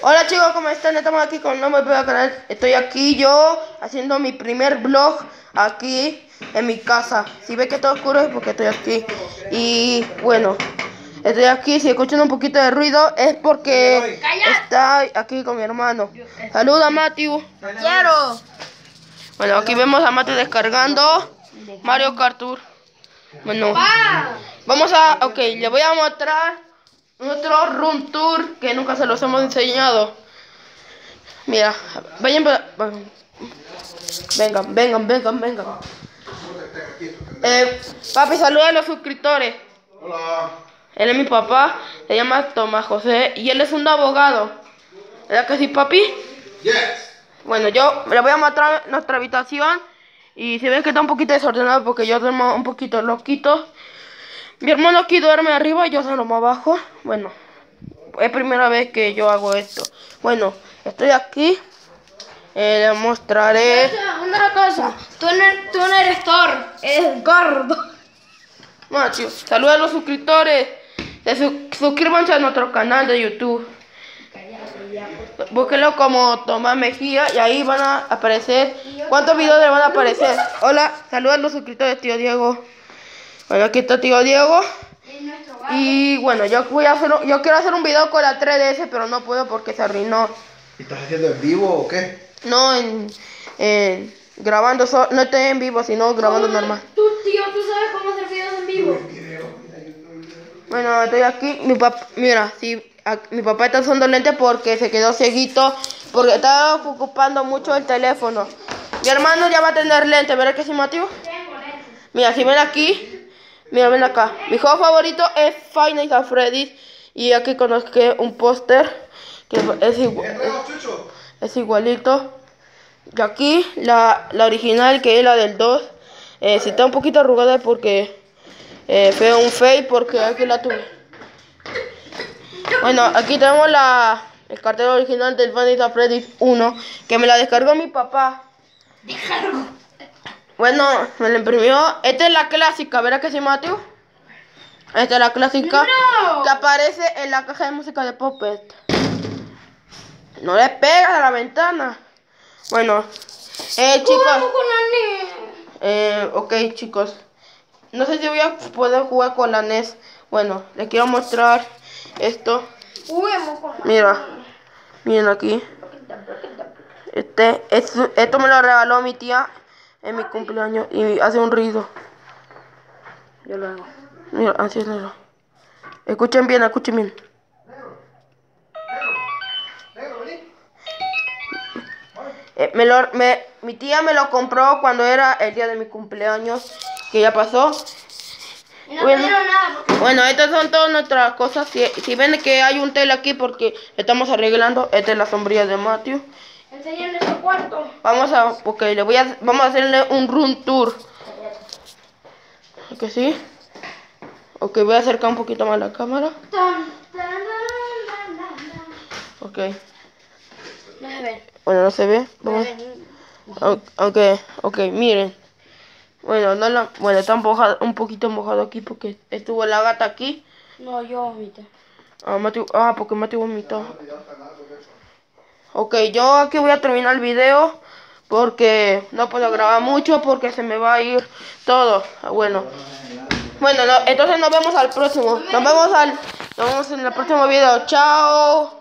Hola chicos, ¿cómo están? Estamos aquí con un nuevo video canal. Estoy aquí yo haciendo mi primer vlog aquí en mi casa. Si ve que todo oscuro es porque estoy aquí. Y bueno, estoy aquí. Si escuchan un poquito de ruido es porque está aquí con mi hermano. Saluda, Matthew. Quiero. Bueno, aquí vemos a Matthew descargando Mario Kart Tour. Bueno, vamos a... Ok, le voy a mostrar otro room tour que nunca se los hemos enseñado. Mira, vayan para... Vengan, vengan, vengan, vengan. Eh, papi, saluda a los suscriptores. Hola. Él es mi papá, se llama Tomás José y él es un abogado. ¿Verdad que sí, papi? Yes. Bueno, yo le voy a mostrar nuestra habitación y si ven que está un poquito desordenado porque yo duermo un poquito loquito. Mi hermano aquí duerme arriba y yo duermo abajo. Bueno, es primera vez que yo hago esto. Bueno, estoy aquí. Eh, les mostraré. Una cosa, tú no, tú no eres Thor, eres gordo. Macho, saluda a los suscriptores. Se su- suscríbanse a nuestro canal de YouTube. Búsquenlo como Tomás Mejía y ahí van a aparecer. ¿Cuántos videos le van a aparecer? Hola, saluda a los suscriptores, tío Diego. Bueno, aquí está tío Diego. Y bueno, yo voy a hacer, yo quiero hacer un video con la 3DS, pero no puedo porque se arruinó. ¿Estás haciendo en vivo o qué? No en, en- grabando, so- no estoy en vivo, sino grabando normal. Tú, tío, tú sabes cómo hacer videos en vivo. Bueno, estoy aquí. Mi papá, mira, sí, a- mi papá está usando lentes porque se quedó cieguito, porque estaba ocupando mucho el teléfono. Mi hermano ya va a tener lentes, ¿verdad que sí, Mateo? Mira, si ven aquí, mira, ven acá. Mi juego favorito es Five Nights at Freddy's y aquí conozco un póster que es, igual, ¿Es igualito. Y aquí la, la original que es la del 2. Eh, si está un poquito arrugada es porque eh, fue un fake porque aquí la tuve. Bueno, aquí tenemos la el cartel original del Vanilla Freddy's 1 que me la descargó mi papá. Bueno, me la imprimió. Esta es la clásica, ¿verdad que sí, Mateo? Esta es la clásica No. que aparece en la caja de música de Puppet. No le pegas a la ventana. Bueno, eh, chicos. Eh, ok, chicos. No sé si voy a poder jugar con la NES. Bueno, les quiero mostrar esto. Mira, miren aquí. Este, esto, esto me lo regaló mi tía en mi cumpleaños y hace un ruido. Yo lo hago. Mira, así es negro. Escuchen bien, escuchen bien. Negro, vení. Eh, me lo, me, mi tía me lo compró cuando era el día de mi cumpleaños, que ya pasó. No Bueno. nada porque Bueno, estas son todas nuestras cosas. Si, si ven que hay un tel aquí porque estamos arreglando, esta es la sombrilla de Matthew. Enséñale su cuarto. Vamos a, porque le voy a, vamos a hacerle un room tour. ¿Que sí? Ok, voy a acercar un poquito más la cámara. Ok. No se ve. Bueno, no se ve. Vamos. Ok, ok, miren. Bueno, no la, bueno, está mojado, un poquito mojado aquí porque estuvo la gata aquí. No, yo vomité. Ah, Matthew- ah, porque Mateo vomitó. Ok, yo aquí voy a terminar el video porque no puedo grabar mucho porque se me va a ir todo. Ah, Bueno, bueno, no, entonces nos vemos al próximo. Nos vemos al, nos vemos en el próximo video. Chao.